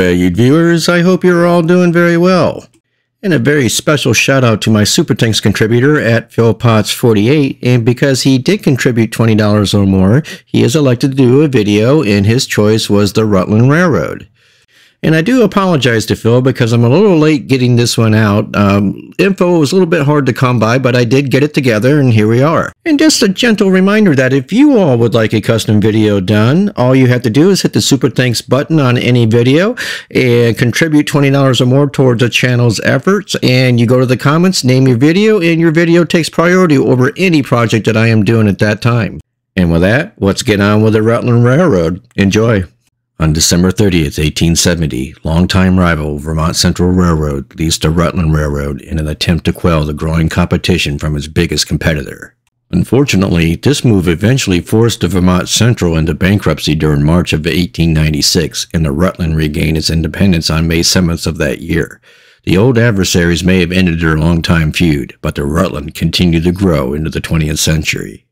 valued viewers. I hope you're all doing very well. And a very special shout out to my Super Thanks contributor at PhilPotts48. And because he did contribute $20 or more, he is elected to do a video, and his choice was the Rutland Railroad. And I do apologize to Phil because I'm a little late getting this one out. Um, info was a little bit hard to come by, but I did get it together and here we are. And just a gentle reminder that if you all would like a custom video done, all you have to do is hit the Super Thanks button on any video and contribute $20 or more towards the channel's efforts. And you go to the comments, name your video, and your video takes priority over any project that I am doing at that time. And with that, let's get on with the Rutland Railroad. Enjoy. On December 30th, 1870, longtime rival Vermont Central Railroad leased the Rutland Railroad in an attempt to quell the growing competition from its biggest competitor. Unfortunately, this move eventually forced the Vermont Central into bankruptcy during March of 1896, and the Rutland regained its independence on May 7th of that year. The old adversaries may have ended their long-time feud, but the Rutland continued to grow into the 20th century.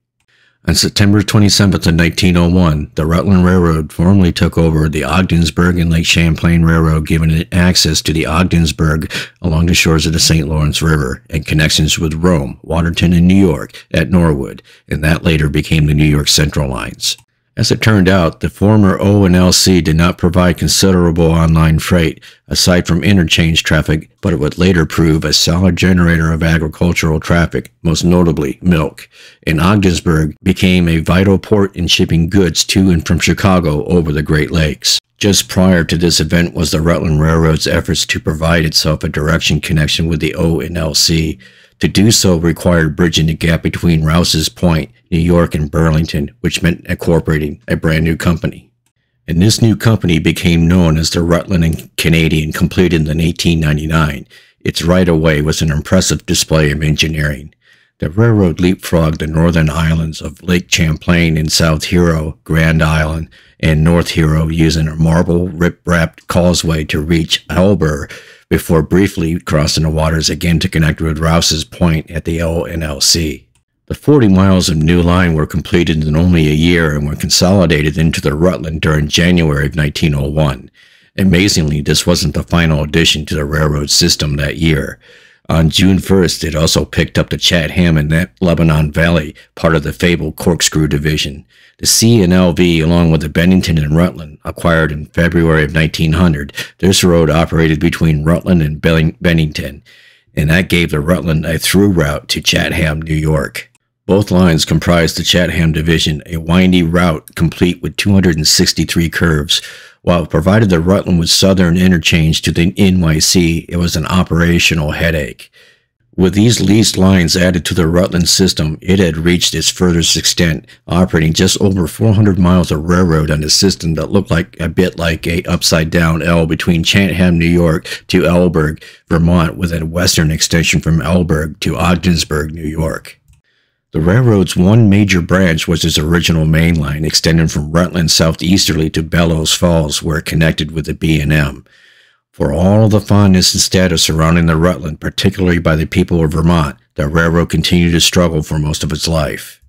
On September 27, 1901, the Rutland Railroad formally took over the Ogdensburg and Lake Champlain Railroad, giving it access to the Ogdensburg along the shores of the St. Lawrence River and connections with Rome, Watertown, and New York at Norwood, and that later became the New York Central Lines. As it turned out, the former O and LC did not provide considerable online freight, aside from interchange traffic, but it would later prove a solid generator of agricultural traffic, most notably milk. And Ogdensburg became a vital port in shipping goods to and from Chicago over the Great Lakes. Just prior to this event was the Rutland Railroad's efforts to provide itself a direction connection with the O and LC. To do so required bridging the gap between Rouse's Point, New York, and Burlington, which meant incorporating a brand new company. And this new company became known as the Rutland and Canadian, completed in 1899. Its right-of-way was an impressive display of engineering. The railroad leapfrogged the northern islands of Lake Champlain and South Hero, Grand Island, and North Hero using a marble riprapped causeway to reach Alburgh, before briefly crossing the waters again to connect with Rouse's Point at the ONLC. The 40 miles of new line were completed in only a year and were consolidated into the Rutland during January of 1901. Amazingly, this wasn't the final addition to the railroad system that year. On June 1st, it also picked up the Chatham and Lebanon Valley, part of the fabled Corkscrew Division. The C and LV, along with the Bennington and Rutland, acquired in February of 1900. This road operated between Rutland and Bennington, and that gave the Rutland a through route to Chatham, New York. Both lines comprised the Chatham Division, a windy route complete with 263 curves. While it provided the Rutland with southern interchange to the NYC, it was an operational headache. With these leased lines added to the Rutland system, it had reached its furthest extent, operating just over 400 miles of railroad on a system that looked like a bit like a upside-down L between Chatham, New York to Alburgh, Vermont, with a western extension from Alburgh to Ogdensburg, New York. The railroad's one major branch was its original main line, extending from Rutland southeasterly to Bellows Falls, where it connected with the B&M. For all the fondness and status surrounding the Rutland, particularly by the people of Vermont, the railroad continued to struggle for most of its life.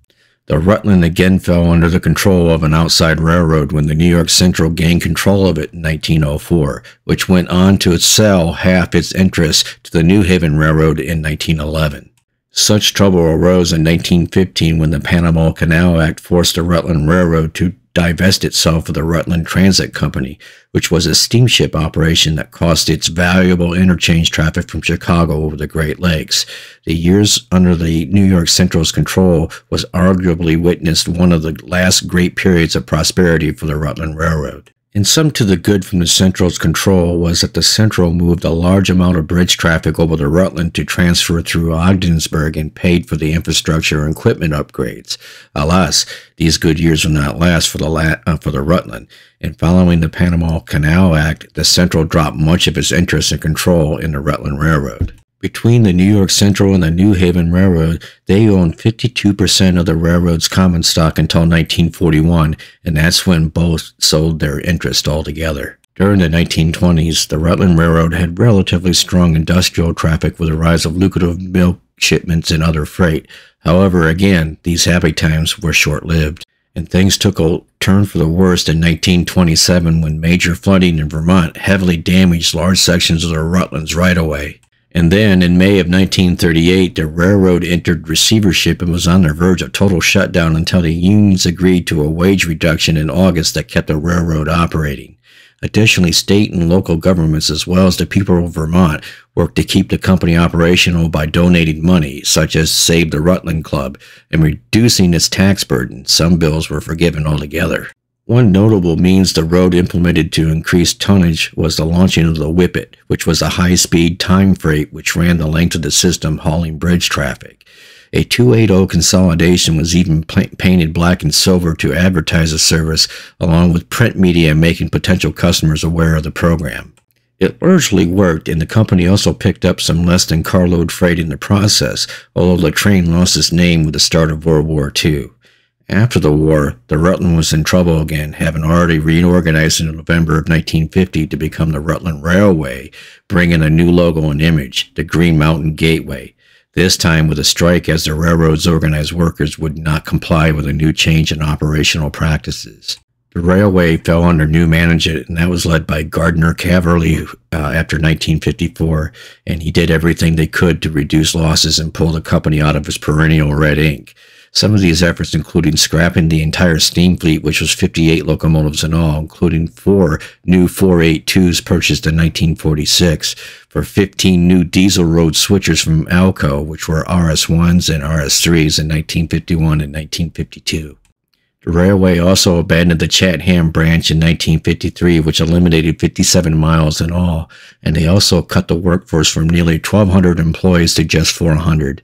The Rutland again fell under the control of an outside railroad when the New York Central gained control of it in 1904, which went on to sell half its interest to the New Haven Railroad in 1911. Such trouble arose in 1915 when the Panama Canal Act forced the Rutland Railroad to divest itself of the Rutland Transit Company, which was a steamship operation that cost its valuable interchange traffic from Chicago over the Great Lakes. The years under the New York Central's control was arguably witnessed one of the last great periods of prosperity for the Rutland Railroad. And some to the good from the Central's control was that the Central moved a large amount of bridge traffic over the Rutland to transfer through Ogdensburg and paid for the infrastructure and equipment upgrades. Alas, these good years will not last for the, la uh, for the Rutland. And following the Panama Canal Act, the Central dropped much of its interest and control in the Rutland Railroad. Between the New York Central and the New Haven Railroad, they owned 52% of the railroad's common stock until 1941, and that's when both sold their interest altogether. During the 1920s, the Rutland Railroad had relatively strong industrial traffic with the rise of lucrative milk shipments and other freight. However, again, these happy times were short-lived. And things took a turn for the worst in 1927 when major flooding in Vermont heavily damaged large sections of the Rutlands right away. And then in May of 1938, the railroad entered receivership and was on the verge of total shutdown until the unions agreed to a wage reduction in August that kept the railroad operating. Additionally, state and local governments, as well as the people of Vermont, worked to keep the company operational by donating money, such as Save the Rutland Club, and reducing its tax burden. Some bills were forgiven altogether. One notable means the road implemented to increase tonnage was the launching of the Whippet, which was a high-speed time freight which ran the length of the system hauling bridge traffic. A 280 consolidation was even painted black and silver to advertise the service, along with print media making potential customers aware of the program. It largely worked, and the company also picked up some less than carload freight in the process, although the train lost its name with the start of World War II. After the war, the Rutland was in trouble again, having already reorganized in November of 1950 to become the Rutland Railway, bringing a new logo and image, the Green Mountain Gateway. This time with a strike as the railroad's organized workers would not comply with a new change in operational practices. The railway fell under new management, and that was led by Gardner Caverly uh, after 1954, and he did everything they could to reduce losses and pull the company out of its perennial red ink. Some of these efforts including scrapping the entire steam fleet, which was 58 locomotives in all, including four new 482s purchased in 1946, for 15 new diesel road switchers from Alco, which were RS1s and RS3s in 1951 and 1952. The railway also abandoned the Chatham branch in 1953, which eliminated 57 miles in all, and they also cut the workforce from nearly 1,200 employees to just 400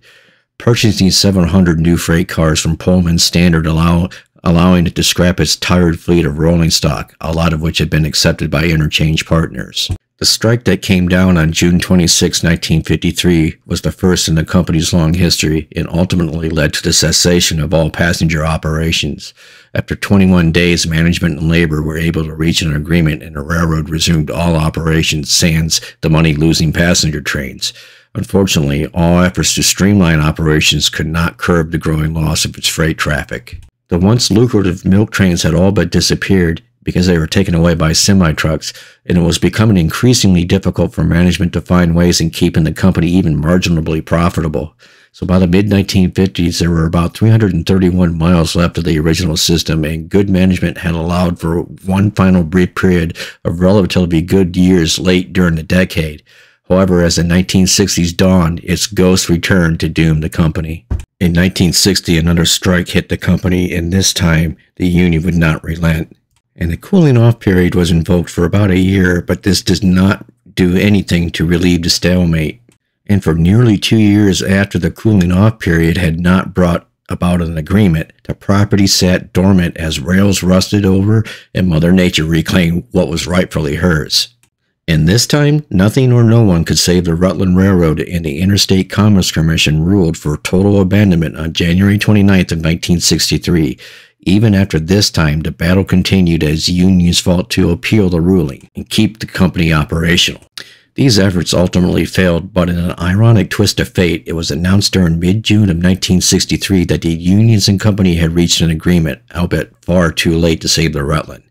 purchasing 700 new freight cars from Pullman Standard, allow, allowing it to scrap its tired fleet of rolling stock, a lot of which had been accepted by interchange partners. The strike that came down on June 26, 1953 was the first in the company's long history and ultimately led to the cessation of all passenger operations. After 21 days, management and labor were able to reach an agreement and the railroad resumed all operations sans the money-losing passenger trains. Unfortunately, all efforts to streamline operations could not curb the growing loss of its freight traffic. The once lucrative milk trains had all but disappeared because they were taken away by semi-trucks, and it was becoming increasingly difficult for management to find ways in keeping the company even marginally profitable. So by the mid-1950s, there were about 331 miles left of the original system, and good management had allowed for one final brief period of relatively good years late during the decade. However, as the 1960s dawned, its ghost returned to doom the company. In 1960, another strike hit the company, and this time the union would not relent. And the cooling off period was invoked for about a year, but this does not do anything to relieve the stalemate. And for nearly two years after the cooling off period had not brought about an agreement, the property sat dormant as rails rusted over and Mother Nature reclaimed what was rightfully hers. And this time, nothing or no one could save the Rutland Railroad, and the Interstate Commerce Commission ruled for total abandonment on January 29th of 1963. Even after this time, the battle continued as unions fought to appeal the ruling and keep the company operational. These efforts ultimately failed, but in an ironic twist of fate, it was announced during mid-June of 1963 that the unions and company had reached an agreement, albeit far too late to save the Rutland.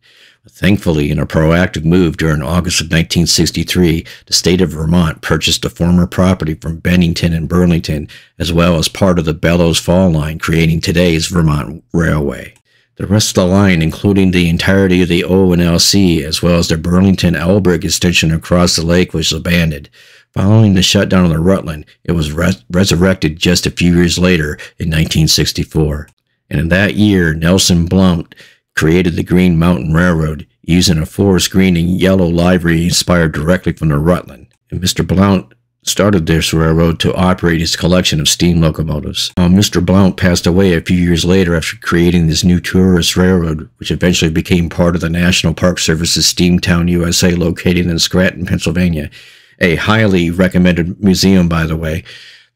Thankfully, in a proactive move during August of 1963, the state of Vermont purchased a former property from Bennington and Burlington, as well as part of the Bellows Fall line, creating today's Vermont Railway. The rest of the line, including the entirety of the O&LC, as well as the Burlington-Alburgh extension across the lake, was abandoned. Following the shutdown of the Rutland, it was res resurrected just a few years later in 1964. And in that year, Nelson Blount created the Green Mountain Railroad using a forest green and yellow livery inspired directly from the Rutland. And Mr. Blount started this railroad to operate his collection of steam locomotives. Uh, Mr. Blount passed away a few years later after creating this new tourist railroad, which eventually became part of the National Park Service's Steamtown USA located in Scranton, Pennsylvania. A highly recommended museum, by the way.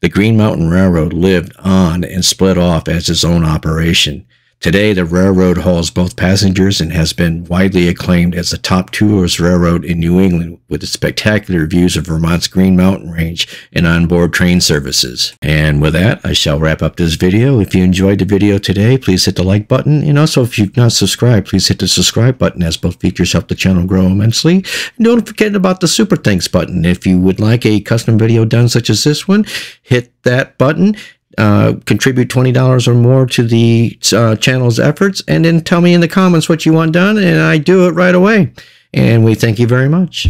The Green Mountain Railroad lived on and split off as its own operation. Today, the railroad hauls both passengers and has been widely acclaimed as the top tourist railroad in New England with its spectacular views of Vermont's Green Mountain Range and onboard train services. And with that, I shall wrap up this video. If you enjoyed the video today, please hit the like button. And also, if you've not subscribed, please hit the subscribe button as both features help the channel grow immensely. And don't forget about the super thanks button. If you would like a custom video done such as this one, hit that button uh, contribute $20 or more to the uh, channel's efforts, and then tell me in the comments what you want done, and I do it right away. And we thank you very much.